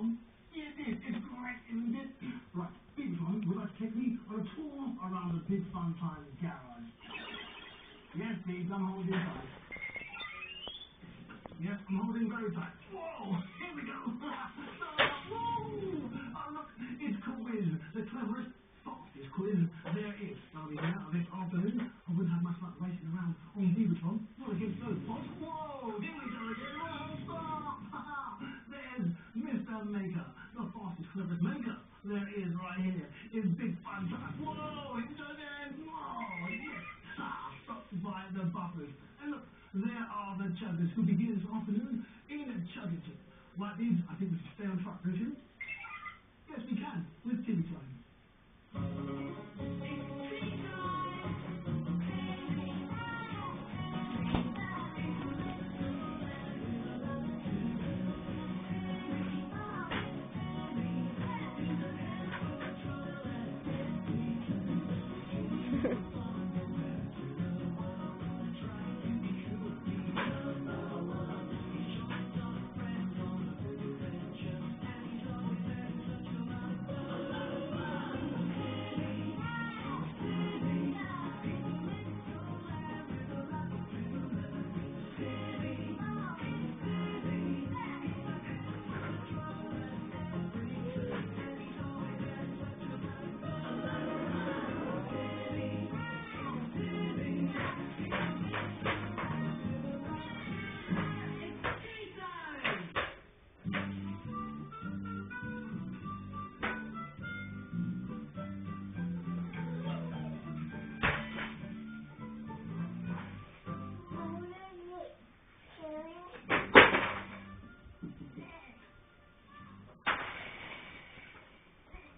Yeah, it is. It's great, isn't it? Right, Big like to take me on a tour around the Big Fun Time garage. Yes, please, I'm holding tight. Yes, I'm holding very tight. Whoa, here we go. Whoa! Oh, look, it's Quiz, the cleverest, fastest quiz there is. Starting out this afternoon, I wouldn't have much luck racing around on Beaverton. Not against those bots. Whoa, There he is right here. It's big fun time. Whoa, here we. Whoa, yes. Ah, stop by the buffers. And look, there are the chuggers who begin this afternoon in Chuggington. Like these, I think we should stay on track, you? Yes, we can, with Timmy Club.